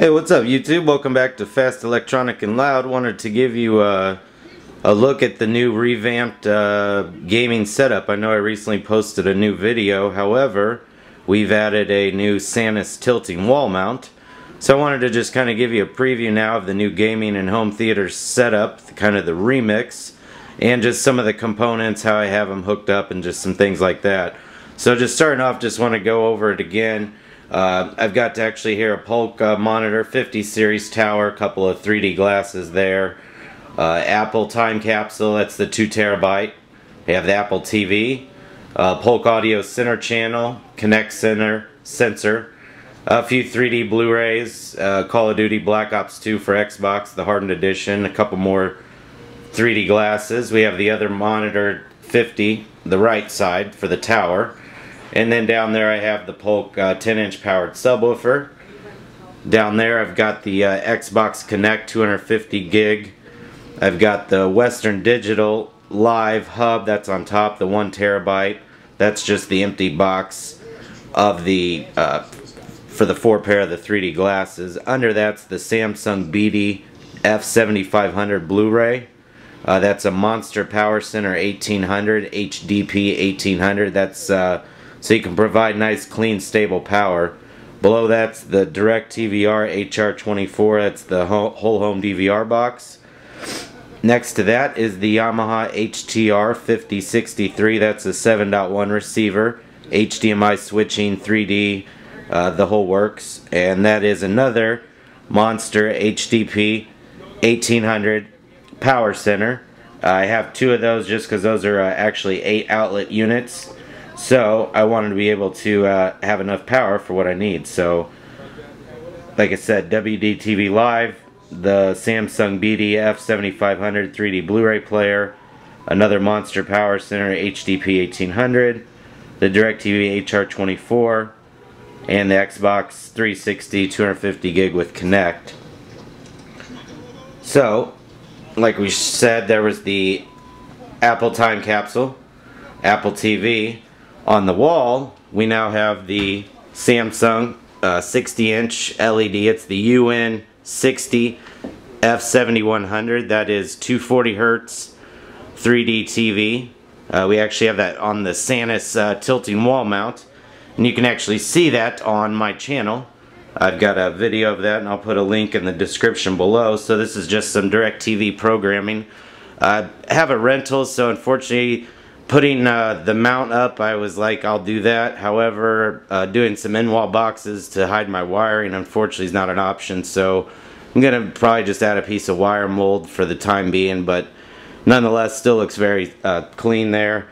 Hey, what's up YouTube? Welcome back to Fast Electronic and Loud. Wanted to give you a, a look at the new revamped uh, gaming setup. I know I recently posted a new video, however, we've added a new Sanus tilting wall mount. So I wanted to just kind of give you a preview now of the new gaming and home theater setup, kind of the remix, and just some of the components, how I have them hooked up, and just some things like that. So just starting off, just want to go over it again. Uh, I've got to actually hear a Polk uh, monitor, 50 series tower, a couple of 3D glasses there. Uh, Apple time capsule, that's the 2 terabyte. We have the Apple TV. Uh, Polk audio center channel, Kinect center sensor. A few 3D Blu-rays, uh, Call of Duty Black Ops 2 for Xbox, the hardened edition. A couple more 3D glasses. We have the other monitor 50, the right side for the tower. And then down there I have the Polk 10-inch uh, powered subwoofer. Down there I've got the uh, Xbox Kinect 250 gig. I've got the Western Digital Live hub that's on top, the one terabyte. That's just the empty box of the uh, for the four pair of the 3D glasses. Under that's the Samsung BD F7500 Blu-ray. Uh, that's a Monster Power Center 1800 HDP 1800. That's uh, so you can provide nice clean stable power. Below that's the DirecTVR HR24 that's the whole home DVR box. Next to that is the Yamaha HTR 5063 that's a 7.1 receiver HDMI switching 3D uh, the whole works. And that is another Monster HDP 1800 power center. I have two of those just because those are uh, actually 8 outlet units so I wanted to be able to uh, have enough power for what I need. So like I said, WDTV Live, the Samsung BDF 7500 3D Blu-ray player, another Monster Power Center HDP 1800, the DirecTV HR24, and the Xbox 360 250 gig with Kinect. So, like we said, there was the Apple Time Capsule, Apple TV, on the wall, we now have the Samsung 60-inch uh, LED. It's the UN60 F7100. That is 240 hertz 3D TV. Uh, we actually have that on the Sanus uh, tilting wall mount. And you can actually see that on my channel. I've got a video of that and I'll put a link in the description below. So this is just some DirecTV programming. I have a rental so unfortunately putting uh, the mount up, I was like, I'll do that. However, uh, doing some in-wall boxes to hide my wiring, unfortunately, is not an option. So I'm going to probably just add a piece of wire mold for the time being. But nonetheless, still looks very uh, clean there.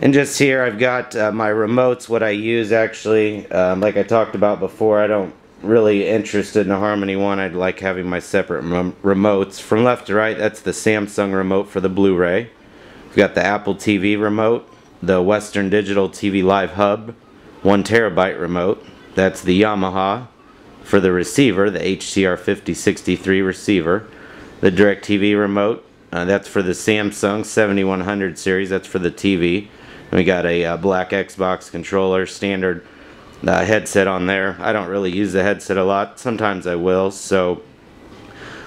And just here, I've got uh, my remotes, what I use actually. Um, like I talked about before, I don't really interested in a Harmony one. I'd like having my separate rem remotes. From left to right, that's the Samsung remote for the Blu-ray. We've got the Apple TV remote, the Western Digital TV Live Hub, 1 terabyte remote. That's the Yamaha for the receiver, the HTR5063 receiver. The DirecTV remote, uh, that's for the Samsung 7100 series, that's for the TV. And we got a uh, black Xbox controller, standard uh, headset on there. I don't really use the headset a lot, sometimes I will, so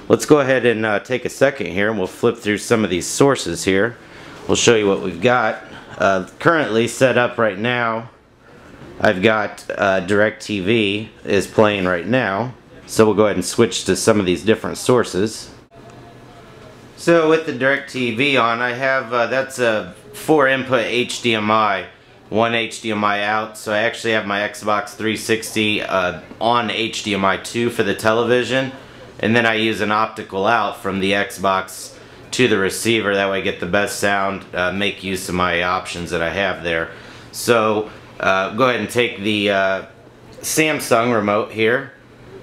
let's go ahead and uh, take a second here and we'll flip through some of these sources here we'll show you what we've got. Uh, currently set up right now, I've got uh, DirecTV is playing right now. So we'll go ahead and switch to some of these different sources. So with the DirecTV on, I have, uh, that's a 4 input HDMI, one HDMI out. So I actually have my Xbox 360 uh, on HDMI 2 for the television. And then I use an optical out from the Xbox to the receiver. That way I get the best sound uh, make use of my options that I have there. So uh, go ahead and take the uh, Samsung remote here.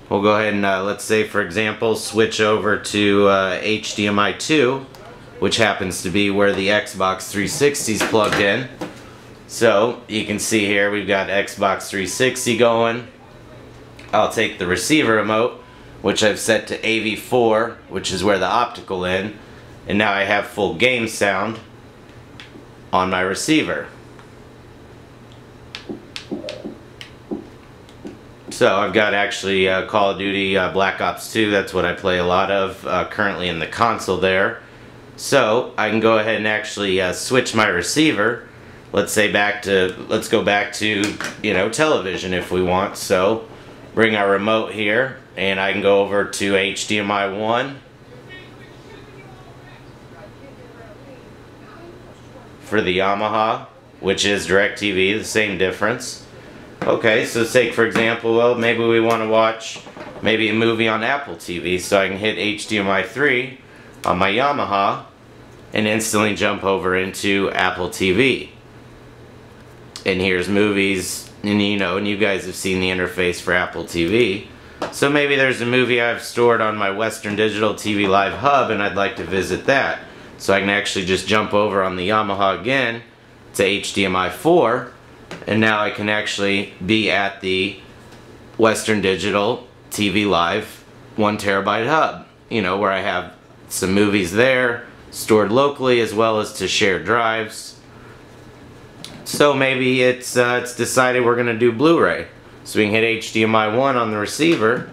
We'll go ahead and uh, let's say for example switch over to HDMI uh, 2 which happens to be where the Xbox 360 is plugged in. So you can see here we've got Xbox 360 going. I'll take the receiver remote which I've set to AV4 which is where the optical in and now I have full game sound on my receiver. So I've got actually uh, Call of Duty uh, Black Ops 2, that's what I play a lot of uh, currently in the console there. So I can go ahead and actually uh, switch my receiver. Let's say back to, let's go back to, you know, television if we want. So bring our remote here and I can go over to HDMI 1. For the Yamaha, which is DirecTV, the same difference. Okay, so take for example, well maybe we want to watch maybe a movie on Apple TV, so I can hit HDMI 3 on my Yamaha and instantly jump over into Apple TV. And here's movies, and you know, and you guys have seen the interface for Apple TV. So maybe there's a movie I've stored on my Western Digital TV Live Hub and I'd like to visit that. So I can actually just jump over on the Yamaha again to HDMI 4 and now I can actually be at the Western Digital TV Live one terabyte hub you know where I have some movies there stored locally as well as to share drives. So maybe it's uh, it's decided we're gonna do Blu-ray. So we can hit HDMI 1 on the receiver.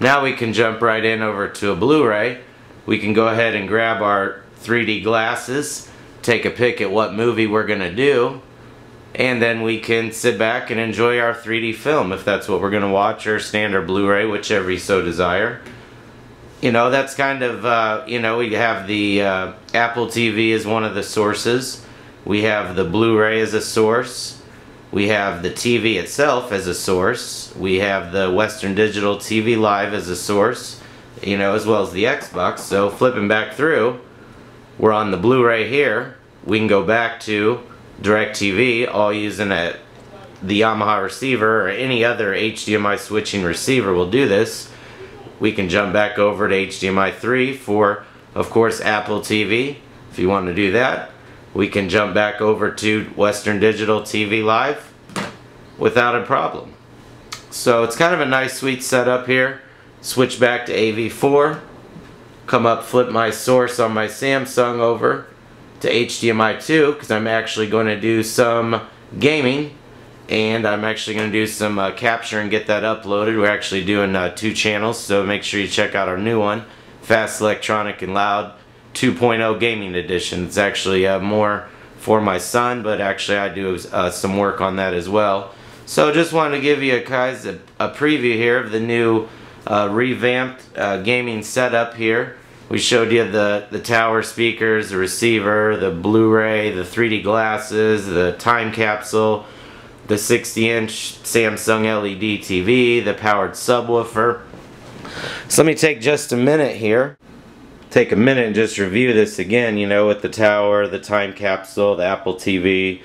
Now we can jump right in over to a Blu-ray. We can go ahead and grab our 3D glasses take a pick at what movie we're gonna do and then we can sit back and enjoy our 3D film if that's what we're going to watch or standard Blu-ray whichever you so desire. You know that's kind of uh, you know we have the uh, Apple TV as one of the sources. We have the Blu-ray as a source. We have the TV itself as a source. We have the Western Digital TV Live as a source you know as well as the Xbox. So flipping back through we're on the Blu-ray here we can go back to DirecTV all using a the Yamaha receiver or any other HDMI switching receiver will do this. We can jump back over to HDMI 3 for of course Apple TV if you want to do that. We can jump back over to Western Digital TV Live without a problem. So it's kind of a nice sweet setup here. Switch back to AV4. Come up flip my source on my Samsung over to HDMI 2 because I'm actually going to do some gaming and I'm actually going to do some uh, capture and get that uploaded. We're actually doing uh, two channels so make sure you check out our new one Fast Electronic and Loud 2.0 Gaming Edition. It's actually uh, more for my son but actually I do uh, some work on that as well. So just wanted to give you guys a, a preview here of the new uh, revamped uh, gaming setup here. We showed you the, the tower speakers, the receiver, the Blu-ray, the 3D glasses, the time capsule, the 60-inch Samsung LED TV, the powered subwoofer. So let me take just a minute here. Take a minute and just review this again, you know, with the tower, the time capsule, the Apple TV,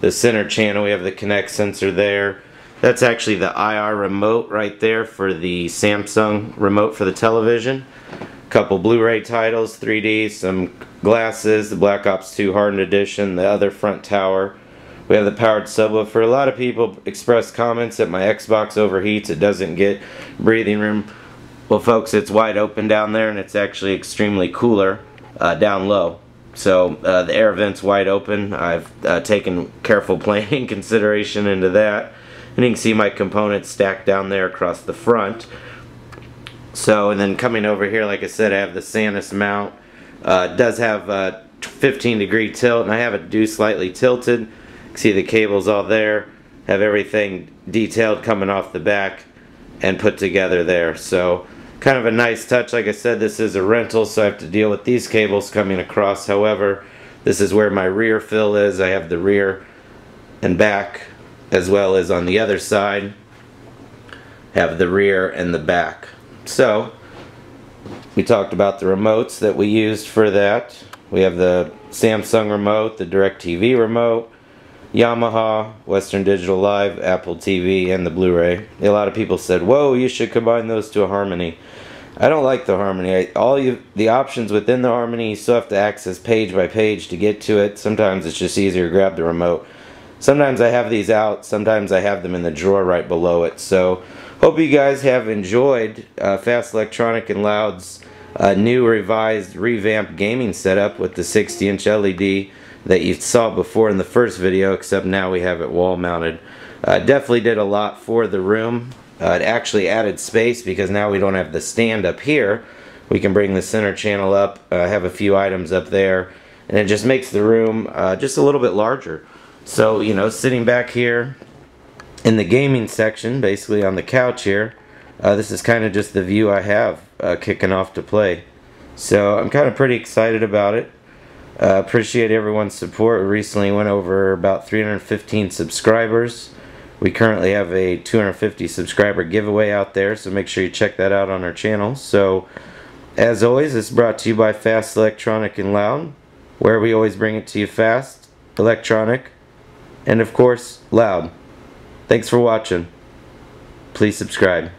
the center channel, we have the Kinect sensor there. That's actually the IR remote right there for the Samsung remote for the television A couple Blu-ray titles, 3D, some glasses, the Black Ops 2 Hardened Edition, the other front tower. We have the powered subwoofer. A lot of people express comments that my Xbox overheats, it doesn't get breathing room. Well folks, it's wide open down there and it's actually extremely cooler uh, down low. So uh, the air vent's wide open. I've uh, taken careful planning consideration into that. And you can see my components stacked down there across the front. So, and then coming over here, like I said, I have the Sanus mount. Uh, does have a 15 degree tilt, and I have it do slightly tilted. see the cables all there. Have everything detailed coming off the back and put together there. So, kind of a nice touch. Like I said, this is a rental, so I have to deal with these cables coming across. However, this is where my rear fill is. I have the rear and back as well as on the other side have the rear and the back. So, we talked about the remotes that we used for that. We have the Samsung remote, the DirecTV remote, Yamaha, Western Digital Live, Apple TV, and the Blu-ray. A lot of people said, whoa, you should combine those to a Harmony. I don't like the Harmony. I, all you, the options within the Harmony, you still have to access page by page to get to it. Sometimes it's just easier to grab the remote. Sometimes I have these out, sometimes I have them in the drawer right below it. So Hope you guys have enjoyed uh, Fast Electronic and Loud's uh, new revised revamped gaming setup with the 60 inch LED that you saw before in the first video except now we have it wall mounted. Uh, definitely did a lot for the room Uh, it actually added space because now we don't have the stand up here. We can bring the center channel up, uh, have a few items up there, and it just makes the room uh, just a little bit larger. So, you know, sitting back here in the gaming section, basically on the couch here, uh, this is kind of just the view I have uh, kicking off to play. So I'm kind of pretty excited about it. Uh, appreciate everyone's support. We recently went over about 315 subscribers. We currently have a 250 subscriber giveaway out there, so make sure you check that out on our channel. So, as always, it's brought to you by Fast Electronic and Loud, where we always bring it to you fast, electronic, and of course, loud. Thanks for watching. Please subscribe.